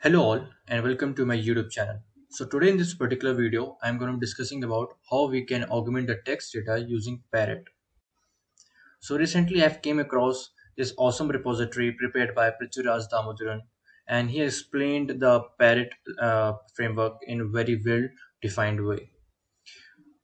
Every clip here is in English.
Hello all and welcome to my YouTube channel. So today in this particular video, I'm going to be discussing about how we can augment the text data using Parrot. So recently I've came across this awesome repository prepared by Prithiviraj Damodaran and he explained the Parrot uh, framework in a very well defined way.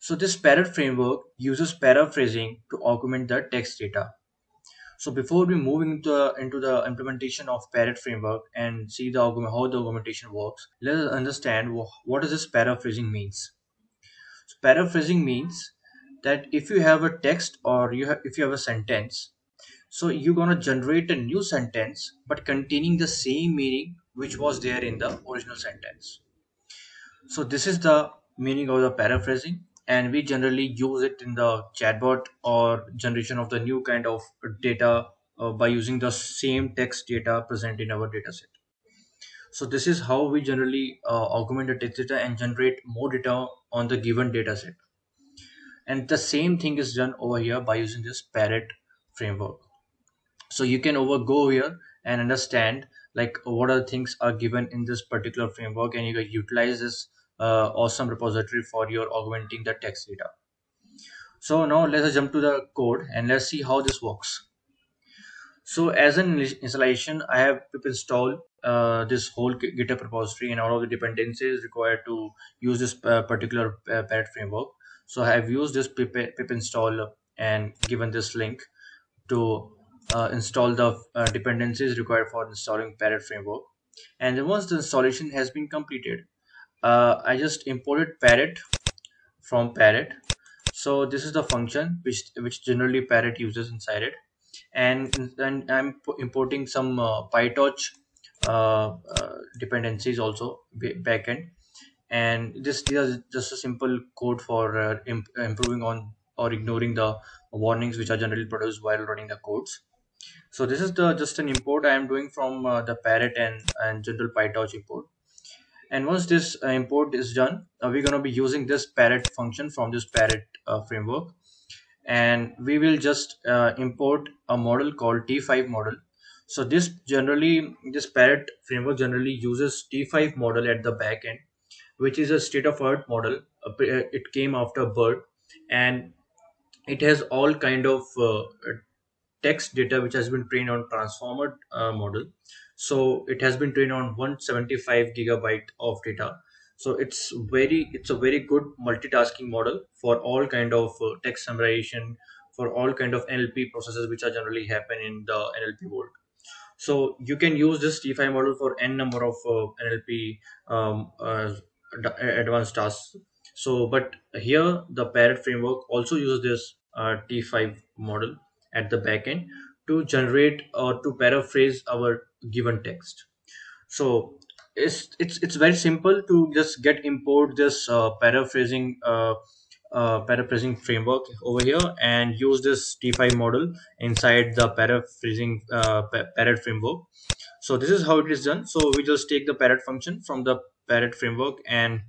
So this Parrot framework uses paraphrasing to augment the text data. So before we move into, into the implementation of Parrot framework and see the how the augmentation works, let us understand what does this paraphrasing means. So paraphrasing means that if you have a text or you have if you have a sentence, so you're gonna generate a new sentence but containing the same meaning which was there in the original sentence. So this is the meaning of the paraphrasing and we generally use it in the chatbot or generation of the new kind of data uh, by using the same text data present in our dataset. So this is how we generally uh, augment the text data and generate more data on the given dataset. And the same thing is done over here by using this Parrot framework. So you can over go here and understand like what are things are given in this particular framework and you can utilize this uh, awesome repository for your augmenting the text data. So now let's jump to the code and let's see how this works. So as an installation, I have pip install uh, this whole GitHub repository and all of the dependencies required to use this uh, particular uh, Parrot framework. So I have used this pip, pip install and given this link to uh, install the uh, dependencies required for installing Parrot framework. And then once the installation has been completed, uh, I just imported parrot from parrot. So this is the function which which generally parrot uses inside it. And then I'm importing some uh, PyTorch uh, uh, dependencies also backend. And this is just a simple code for uh, imp improving on or ignoring the warnings which are generally produced while running the codes. So this is the just an import I am doing from uh, the parrot and and general PyTorch import and once this uh, import is done uh, we're going to be using this parrot function from this parrot uh, framework. And we will just uh, import a model called t5 model. So this generally this parrot framework generally uses t5 model at the back end which is a state-of-art model. Uh, uh, it came after BERT and it has all kind of text data which has been trained on transformer model. So it has been trained on 175 gigabyte of data. So it's very it's a very good multitasking model for all kind of uh, text summarization for all kind of nlp processes which are generally happen in the nlp world. So you can use this t5 model for n number of uh, nlp um, uh, advanced tasks. So but here the parrot framework also uses this uh, t5 model at the backend to generate or to paraphrase our given text. So it's it's it's very simple to just get import this uh, paraphrasing uh, uh, paraphrasing framework over here and use this t5 model inside the paraphrasing uh, parrot framework. So this is how it is done. So we just take the parrot function from the parrot framework and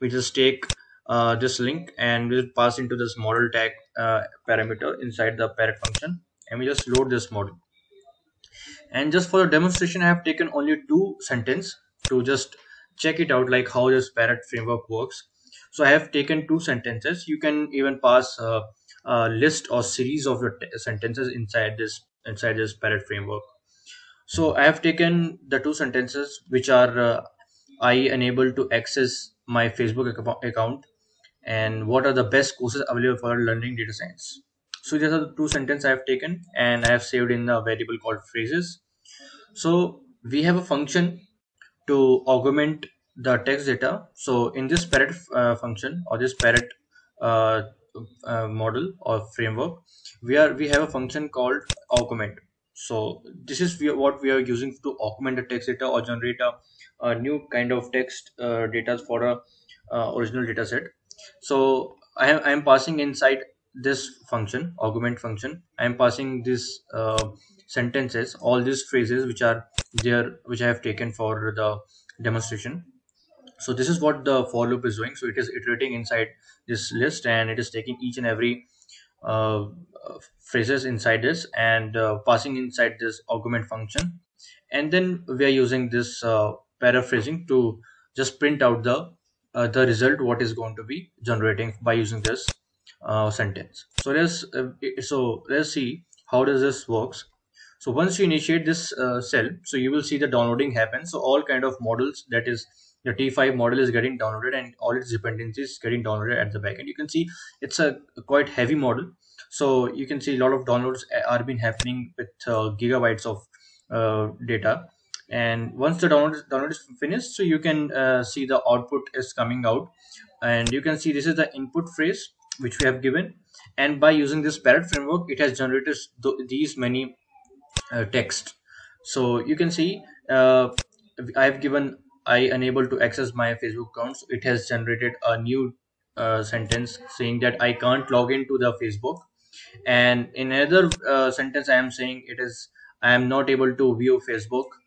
we just take uh, this link and we'll pass into this model tag uh, parameter inside the parrot function. And we just load this model. And just for the demonstration i have taken only two sentence to just check it out like how this parrot framework works. So i have taken two sentences. You can even pass a list or series of your sentences inside this inside this parrot framework. So i have taken the two sentences which are uh, i unable to access my facebook account and what are the best courses available for learning data science? So these are the two sentences i have taken and i have saved in a variable called phrases. So we have a function to augment the text data. So in this parrot uh, function or this parrot uh, uh, model or framework we are we have a function called augment. So this is what we are using to augment the text data or generate a, a new kind of text uh, data for a uh, original data set so I am, I am passing inside this function augment function. I am passing this uh, sentences all these phrases which are there which i have taken for the demonstration. So this is what the for loop is doing. So it is iterating inside this list and it is taking each and every uh, phrases inside this and uh, passing inside this augment function. And then we are using this uh, paraphrasing to just print out the uh, the result what is going to be generating by using this uh, sentence. So let's uh, so let's see how does this works. So once you initiate this uh, cell so you will see the downloading happen so all kind of models that is the t5 model is getting downloaded and all its dependencies getting downloaded at the backend you can see it's a, quite heavy model. So you can see a lot of downloads are been happening with uh, gigabytes of uh, data and once the download, download is finished so you can uh, see the output is coming out. And you can see this is the input phrase which we have given. And by using this parrot framework it has generated th these many uh, text. So you can see uh, i have given i unable to access my facebook account so it has generated a new uh, sentence saying that i can't log into the facebook. And in another uh, sentence i am saying it is i am not able to view facebook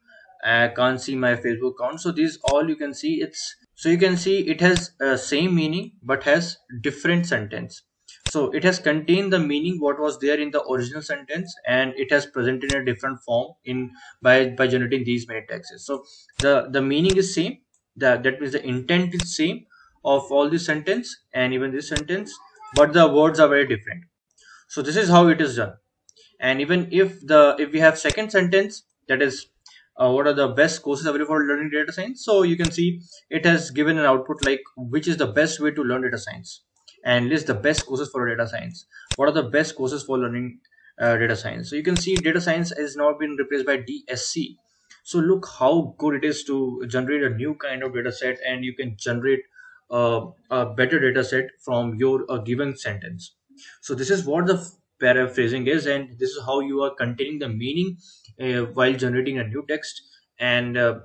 I can't see my Facebook account. So this all you can see it's so you can see it has uh, same meaning but has different sentence. So it has contained the meaning what was there in the original sentence and it has presented in a different form in by by generating these many texts. So the the meaning is same. That that means the intent is same of all this sentence and even this sentence, but the words are very different. So this is how it is done. And even if the if we have second sentence that is uh, what are the best courses available for learning data science. So you can see it has given an output like which is the best way to learn data science and list the best courses for data science. What are the best courses for learning uh, data science? So you can see data science has now been replaced by dsc so look how good it is to generate a new kind of data set and you can generate uh, a better data set from your given sentence. So this is what the paraphrasing is and this is how you are containing the meaning uh, while generating a new text and uh,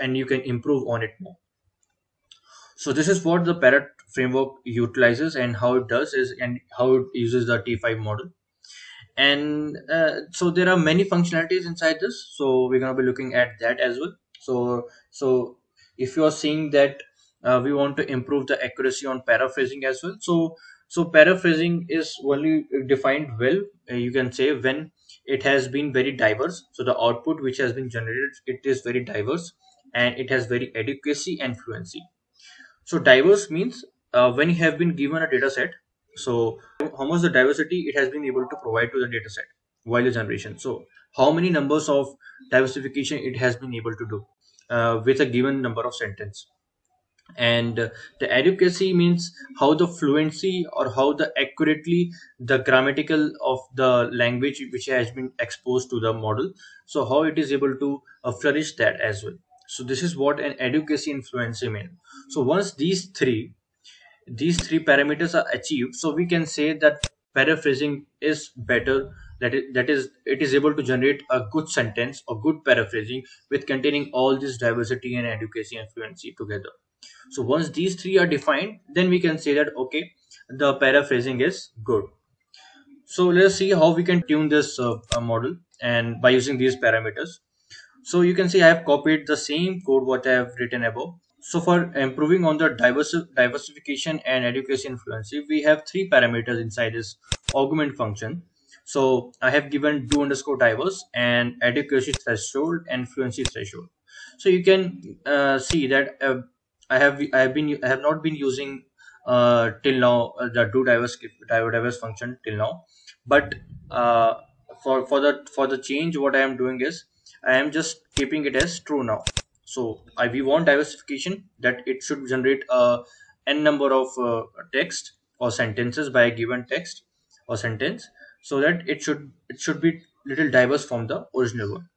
and you can improve on it more. So this is what the parrot framework utilizes and how it does is and how it uses the t5 model. And uh, so there are many functionalities inside this so we're going to be looking at that as well. So so if you are seeing that uh, we want to improve the accuracy on paraphrasing as well so so paraphrasing is only defined well uh, you can say when it has been very diverse. So the output which has been generated it is very diverse and it has very adequacy and fluency. So diverse means uh, when you have been given a data set so how much the diversity it has been able to provide to the data set while the generation. So how many numbers of diversification it has been able to do uh, with a given number of sentence and the adequacy means how the fluency or how the accurately the grammatical of the language which has been exposed to the model. So how it is able to uh, flourish that as well. So this is what an adequacy and fluency mean. So once these three these three parameters are achieved so we can say that paraphrasing is better. That is, that is it is able to generate a good sentence or good paraphrasing with containing all this diversity and adequacy and fluency together so once these three are defined then we can say that okay the paraphrasing is good. So let's see how we can tune this uh, uh, model and by using these parameters. So you can see i have copied the same code what i have written above. So for improving on the diverse diversification and adequacy and fluency we have three parameters inside this augment function. So i have given do underscore diverse and adequacy threshold and fluency threshold. So you can uh, see that uh, I have I have been I have not been using uh, till now uh, the do diverse diverse function till now, but uh, for for the for the change what I am doing is I am just keeping it as true now. So I we want diversification that it should generate a n number of uh, text or sentences by a given text or sentence so that it should it should be little diverse from the original one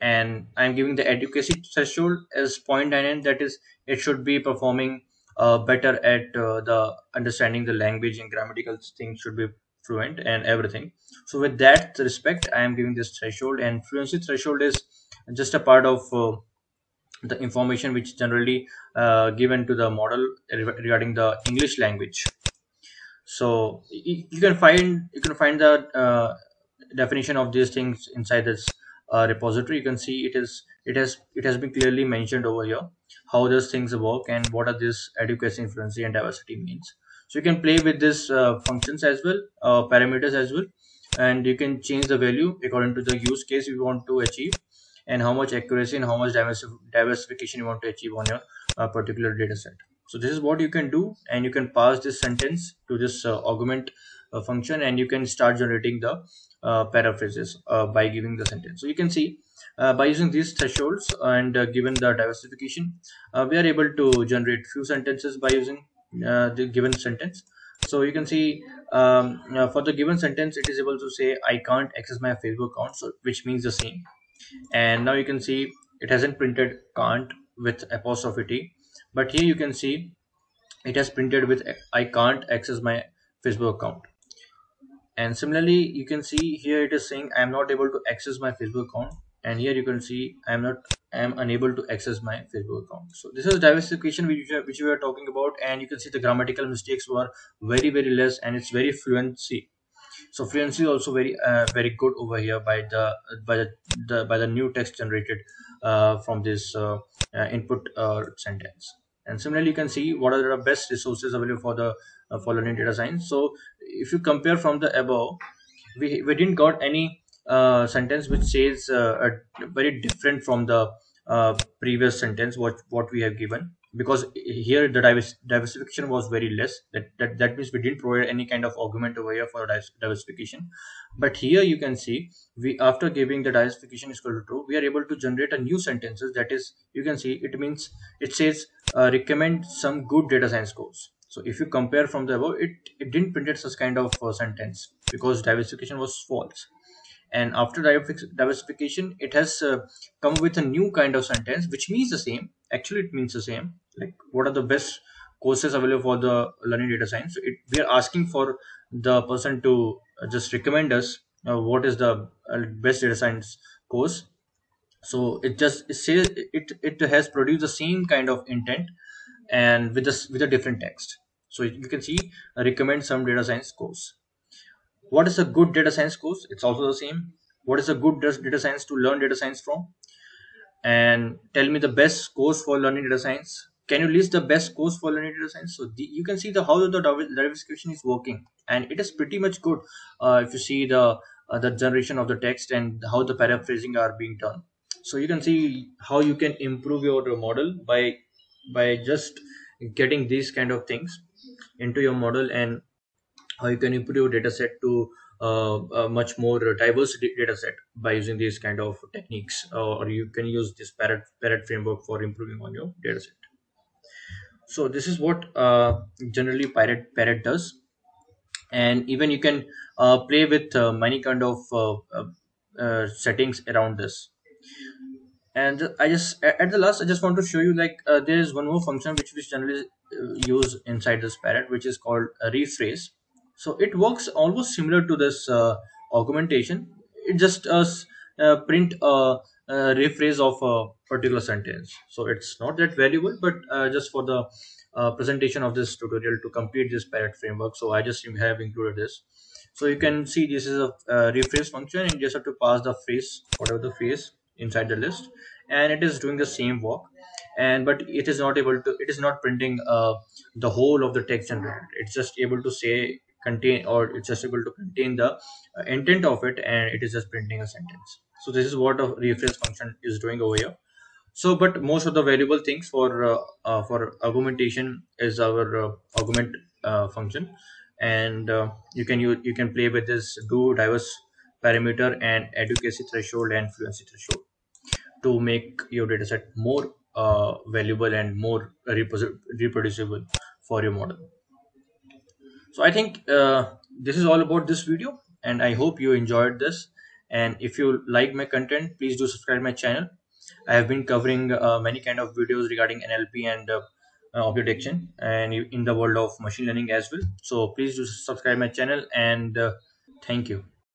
and i'm giving the adequacy threshold as 0.99 that is it should be performing uh, better at uh, the understanding the language and grammatical things should be fluent and everything. So with that respect i am giving this threshold and fluency threshold is just a part of uh, the information which is generally uh, given to the model regarding the english language. So you, can find you can find the uh, definition of these things inside this uh, repository you can see it is it has it has been clearly mentioned over here how these things work and what are this adequacy fluency and diversity means. So you can play with this uh, functions as well uh, parameters as well and you can change the value according to the use case you want to achieve and how much accuracy and how much diversification you want to achieve on your uh, particular data set. So this is what you can do and you can pass this sentence to this uh, augment uh, function and you can start generating the uh, paraphrases uh, by giving the sentence. So you can see uh, by using these thresholds and given the diversification we are able to generate few sentences by using the given sentence. So you can see um, for the given sentence it is able to say i can't access my facebook account so which means the same. And now you can see it hasn't printed can't with apostrophe t but here you can see it has printed with i can't access my facebook account and similarly you can see here it is saying i am not able to access my facebook account. And here you can see i am not i am unable to access my facebook account. So this is diversification which, which we are talking about. And you can see the grammatical mistakes were very very less and it's very fluency. So fluency is also very uh, very good over here by the by the, the by the new text generated uh, from this uh, uh input uh, sentence. And similarly you can see what are the best resources available for the uh, for learning data science. So if you compare from the above we, we didn't got any sentence which says very different from the previous sentence what what we have given. Because here the divers diversification was very less. That, that that means we didn't provide any kind of argument over here for diversification. But here you can see we after giving the diversification is equal to true we are able to generate a new sentences. That is you can see it means it says uh, recommend some good data science course so if you compare from the above it it didn't print such kind of uh, sentence because diversification was false. And after diversification it has uh, come with a new kind of sentence which means the same. Actually it means the same. Like what are the best courses available for the learning data science? So it, we are asking for the person to uh, just recommend us uh, what is the uh, best data science course. So it just it says it it has produced the same kind of intent and with this with a different text. So you can see uh, recommend some data science course. What is a good data science course? It's also the same. What is a good data science to learn data science from? And tell me the best course for learning data science. Can you list the best course for learning data science? So the, you can see the how the diversification is working. And it is pretty much good uh, if you see the uh, the generation of the text and how the paraphrasing are being done. So you can see how you can improve your model by by just getting these kind of things into your model and how you can improve your data set to uh, a much more diverse data set by using these kind of techniques uh, or you can use this parrot parrot framework for improving on your data set. So this is what uh, generally parrot parrot does. And even you can uh, play with uh, many kind of uh, settings around this and i just at the last i just want to show you like there is one more function which we generally use inside this parrot which is called rephrase. So it works almost similar to this uh, augmentation. It just uh, uh, print a, a, rephrase of a particular sentence. So it's not that valuable but uh, just for the uh, presentation of this tutorial to complete this parrot framework. So i just have included this. So you can see this is a, a rephrase function and you just have to pass the phrase whatever the phrase inside the list. And it is doing the same work. And but it is not able to it is not printing uh, the whole of the text generated it's just able to say contain or it's just able to contain the uh, intent of it and it is just printing a sentence. So this is what a rephrase function is doing over here. So but most of the variable things for uh, uh, for augmentation is our uh, augment uh, function. And uh, you can use you can play with this do diverse parameter and adequacy threshold and fluency threshold to make your dataset more valuable and more reproducible for your model. So i think uh, this is all about this video and i hope you enjoyed this. And if you like my content please do subscribe my channel. I have been covering uh, many kind of videos regarding nlp and uh, uh, object detection and in the world of machine learning as well. So please do subscribe my channel and uh, thank you